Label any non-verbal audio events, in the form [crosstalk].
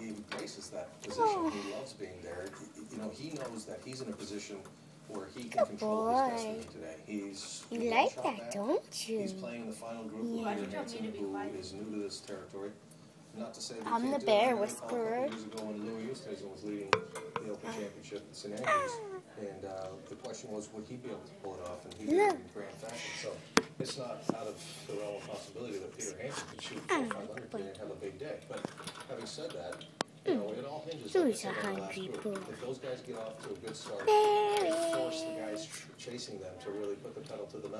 he embraces that position. He [sighs] loves being there. You- know, he knows that he's in a position where he can Good control his boy. destiny today. He's You like that, don't you? He's playing the final group Yeah. with Why'd Peter you tell me Hanson, to be who is new to this territory. Not to say that I'm the it. bear I a couple whisperer. Years ago when Louis Oosthuizen was leading the Open ah. Championship at St. Andrews, ah. and uh, the question was, would he be able to pull it off? And he did it in grand fashion. So it's not out of the realm of possibility that Peter Hanson could shoot ah. four or five hundred today and have a big day. But said that, you know, it all hinges like I Who's said, a on the last hungry. If those guys get off to a good start, Mary. force the guys ch- chasing them to really put the pedal to the metal.